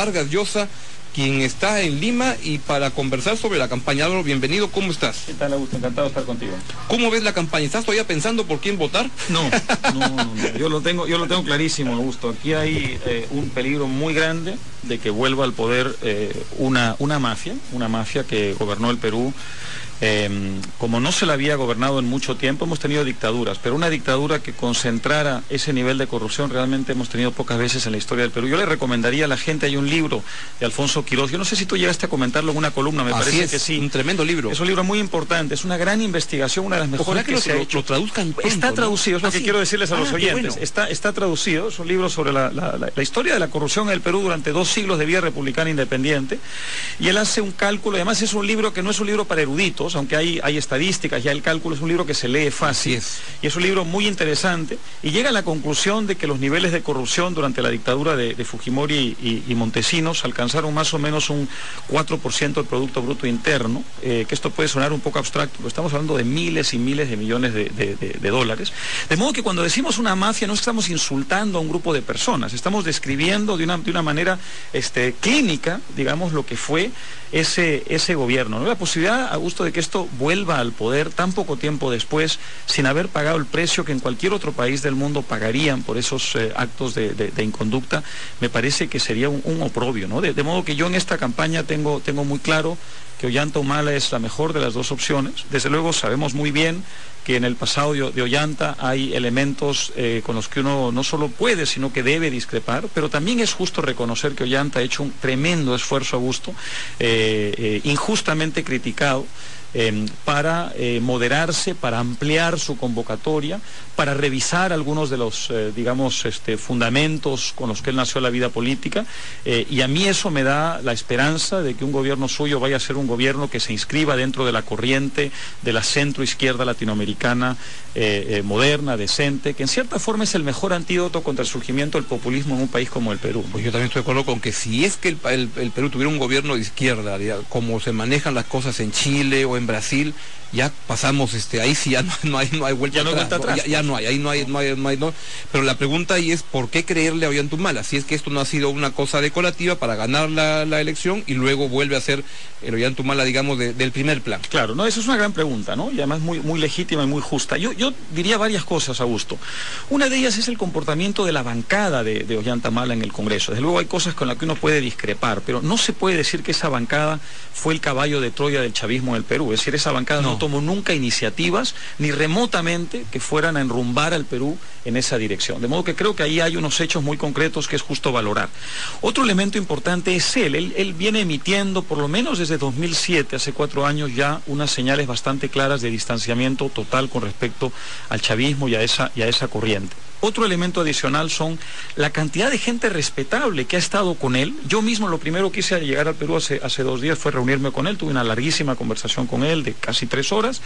Vargas Llosa, quien está en Lima y para conversar sobre la campaña. Álvaro, bienvenido, ¿cómo estás? ¿Qué tal, Augusto? Encantado de estar contigo. ¿Cómo ves la campaña? ¿Estás todavía pensando por quién votar? No, no, no, Yo lo tengo, yo lo tengo clarísimo, Augusto. Aquí hay eh, un peligro muy grande de que vuelva al poder eh, una, una mafia, una mafia que gobernó el Perú Em, como no se la había gobernado en mucho tiempo, hemos tenido dictaduras, pero una dictadura que concentrara ese nivel de corrupción realmente hemos tenido pocas veces en la historia del Perú. Yo le recomendaría a la gente, hay un libro de Alfonso Quiroz, yo no sé si tú llegaste a comentarlo en una columna, me parece que sí. Un tremendo libro. Es un libro muy importante, es una gran investigación, una de las mejores que, se ha hecho. Lo traduzcan Está traducido, es lo que ah, quiero decirles a los ah, oyentes. Está, está traducido, es un libro sobre la, la historia de la corrupción en el Perú durante dos siglos de vida republicana independiente, y él hace un cálculo, además es un libro que no es un libro para eruditos, aunque hay, hay estadísticas, ya el cálculo es un libro que se lee fácil. Y es un libro muy interesante y llega a la conclusión de que los niveles de corrupción durante la dictadura de, Fujimori y, Montesinos alcanzaron más o menos un 4% del Producto Bruto Interno, eh, que esto puede sonar un poco abstracto, pero estamos hablando de miles y miles de millones de, dólares. De modo que cuando decimos una mafia no estamos insultando a un grupo de personas, estamos describiendo de una, de una manera este, clínica, digamos, lo que fue ese, ese gobierno. ¿no? La posibilidad, a gusto de que esto vuelva al poder tan poco tiempo después, sin haber pagado el precio que en cualquier otro país del mundo pagarían por esos eh, actos de, inconducta, me parece que sería un, oprobio. ¿no? De, modo que yo en esta campaña tengo, tengo muy claro que Ollanta Humala es la mejor de las dos opciones. Desde luego sabemos muy bien que en el pasado de, Ollanta hay elementos eh, con los que uno no solo puede, sino que debe discrepar, pero también es justo reconocer que Ollanta ha hecho un tremendo esfuerzo a gusto, eh, injustamente criticado. Em, para eh, moderarse, para ampliar su convocatoria, para revisar algunos de los, eh, digamos, este, fundamentos con los que él nació la vida política. Eh, y a mí eso me da la esperanza de que un gobierno suyo vaya a ser un gobierno que se inscriba dentro de la corriente de la centro-izquierda latinoamericana moderna, decente, que en cierta forma es el mejor antídoto contra el surgimiento del populismo en un país como el Perú. Pues yo también estoy de acuerdo con que si es que el, el Perú tuviera un gobierno de izquierda, como se manejan las cosas en Chile o en Brasil ya pasamos, este, ahí sí ya no, hay, no hay vuelta ya no atrás. Ya, no hay, ahí no hay, no hay, no hay, no. Pero la pregunta ahí es ¿por qué creerle a Ollantumala? Si es que esto no ha sido una cosa decorativa para ganar la, elección y luego vuelve a ser el Ollantumala, digamos, del primer plan. Claro, no, eso es una gran pregunta, ¿no? Y además muy, muy legítima y muy justa. Yo, yo diría varias cosas, Augusto. Una de ellas es el comportamiento de la bancada de, de Ollantumala en el Congreso. Desde luego hay cosas con las que uno puede discrepar, pero no se puede decir que esa bancada fue el caballo de Troya del chavismo en el Perú. Es decir, esa bancada no tomó nunca iniciativas, ni remotamente que fueran a enrumbar al Perú en esa dirección. De modo que creo que ahí hay unos hechos muy concretos que es justo valorar. Otro elemento importante es él. Él, viene emitiendo, por lo menos desde 2007, hace cuatro años ya, unas señales bastante claras de distanciamiento total con respecto al chavismo y a esa, y a esa corriente. Otro elemento adicional son la cantidad de gente respetable que ha estado con él. Yo mismo lo primero que hice llegar al Perú hace, hace dos días fue reunirme con él, tuve una larguísima conversación con él de casi tres horas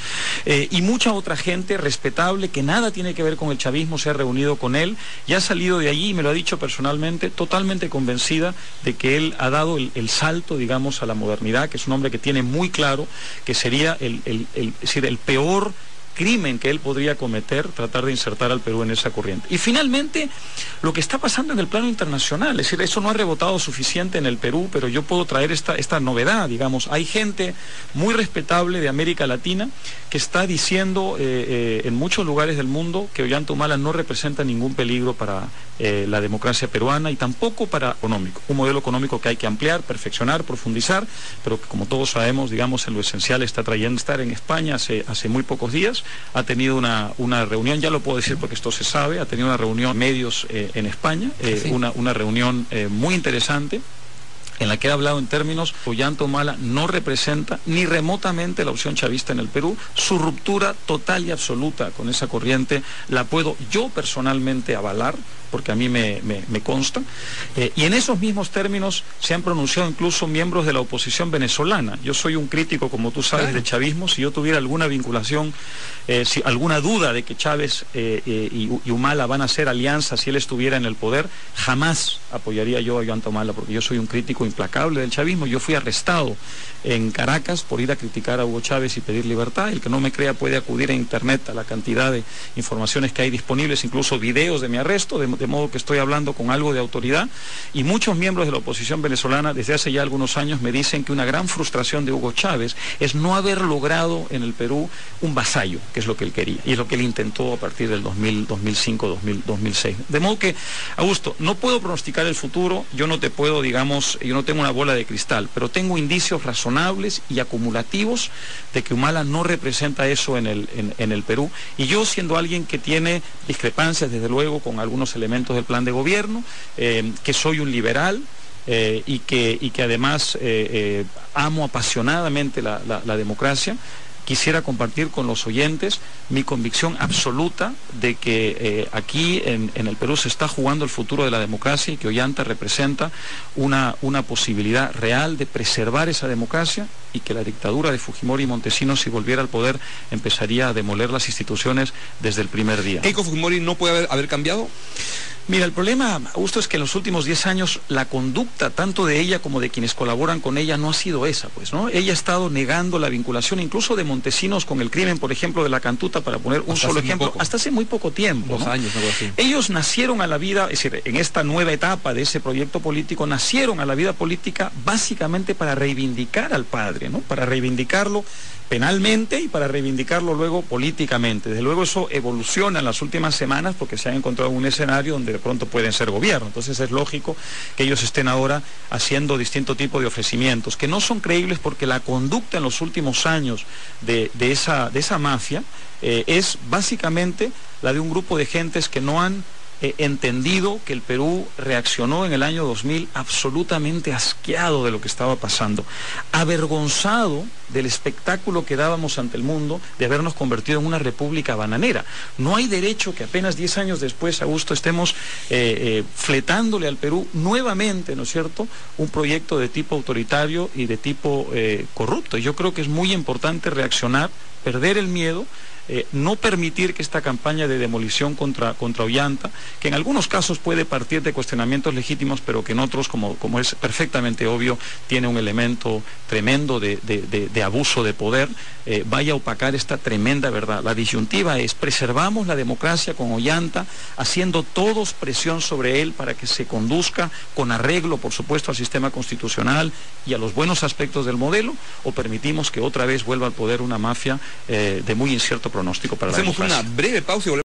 eh, y mucha otra gente respetable que nada tiene que ver con el chavismo se ha reunido con él y ha salido de allí, y me lo ha dicho personalmente, totalmente convencida de que él ha dado el, salto, digamos, a la modernidad, que es un hombre que tiene muy claro que sería el, decir, el peor crimen que él podría cometer tratar de insertar al Perú en esa corriente. Y finalmente, lo que está pasando en el plano internacional, es decir, eso no ha rebotado suficiente en el Perú, pero yo puedo traer esta, novedad, digamos, hay gente muy respetable de América Latina que está diciendo eh, eh, en muchos lugares del mundo que Ollanta Humala no representa ningún peligro para eh, la democracia peruana y tampoco para económico, un modelo económico que hay que ampliar, perfeccionar, profundizar, pero que como todos sabemos, digamos, en lo esencial está trayendo estar en España hace muy pocos días ha tenido una, una, reunión, ya lo puedo decir porque esto se sabe, ha tenido una reunión medios eh, en España, eh, una, una, reunión eh, muy interesante en la que ha hablado en términos, Ollanta Humala no representa ni remotamente la opción chavista en el Perú. Su ruptura total y absoluta con esa corriente la puedo yo personalmente avalar porque a mí me, consta. Eh, y en esos mismos términos se han pronunciado incluso miembros de la oposición venezolana. Yo soy un crítico, como tú sabes, de chavismo. Si yo tuviera alguna vinculación, eh, si, alguna duda de que Chávez eh, y, Humala van a hacer alianzas si él estuviera en el poder, jamás apoyaría yo a Joan Humala, porque yo soy un crítico implacable del chavismo. Yo fui arrestado en Caracas por ir a criticar a Hugo Chávez y pedir libertad. El que no me crea puede acudir a Internet a la cantidad de informaciones que hay disponibles, incluso videos de mi arresto, de de modo que estoy hablando con algo de autoridad y muchos miembros de la oposición venezolana desde hace ya algunos años me dicen que una gran frustración de Hugo Chávez es no haber logrado en el Perú un vasallo, que es lo que él quería y es lo que él intentó a partir del 2000, 2005, 2000, 2006. De modo que, Augusto, no puedo pronosticar el futuro, yo no te puedo, digamos, yo no tengo una bola de cristal, pero tengo indicios razonables y acumulativos de que Humala no representa eso en el, en, el Perú. Y yo, siendo alguien que tiene discrepancias, desde luego, con algunos elementos del plan de gobierno, eh, que soy un liberal, eh, y, que, y que además eh, amo apasionadamente la, democracia, quisiera compartir con los oyentes mi convicción absoluta de que aquí en, el Perú se está jugando el futuro de la democracia y que Ollanta representa una, una posibilidad real de preservar esa democracia y que la dictadura de Fujimori y Montesinos, si volviera al poder, empezaría a demoler las instituciones desde el primer día. ¿Keiko Fujimori no puede haber, cambiado? Mira, el problema, Augusto, es que en los últimos 10 años la conducta tanto de ella como de quienes colaboran con ella no ha sido esa, pues, ¿no? Ella ha estado negando la vinculación incluso de Montesinos con el crimen, por ejemplo, de la Cantuta, para poner un solo ejemplo, hasta hace muy poco tiempo. Dos años, algo así. Ellos nacieron a la vida, es decir, en esta nueva etapa de ese proyecto político, nacieron a la vida política básicamente para reivindicar al padre para reivindicarlo penalmente y para reivindicarlo luego políticamente. Desde luego eso evoluciona en las últimas semanas porque se han encontrado un escenario donde de pronto pueden ser gobierno. Entonces es lógico que ellos estén ahora haciendo distinto tipo de ofrecimientos, que no son creíbles porque la conducta en los últimos años de, esa, de esa, mafia eh, es básicamente la de un grupo de gentes que no han entendido que el Perú reaccionó en el año 2000 absolutamente asqueado de lo que estaba pasando, avergonzado del espectáculo que dábamos ante el mundo de habernos convertido en una república bananera. No hay derecho que apenas 10 años después, Augusto, estemos eh, eh, fletándole al Perú nuevamente, ¿no es cierto?, un proyecto de tipo autoritario y de tipo eh, corrupto. Yo creo que es muy importante reaccionar, perder el miedo eh, no permitir que esta campaña de demolición contra, contra Ollanta, que en algunos casos puede partir de cuestionamientos legítimos, pero que en otros, como, como es perfectamente obvio, tiene un elemento tremendo de, abuso de poder, eh, vaya a opacar esta tremenda verdad. La disyuntiva es preservamos la democracia con Ollanta, haciendo todos presión sobre él para que se conduzca con arreglo, por supuesto, al sistema constitucional y a los buenos aspectos del modelo, o permitimos que otra vez vuelva al poder una mafia eh, de muy incierto pronóstico para Hacemos la una breve pausa y volvemos.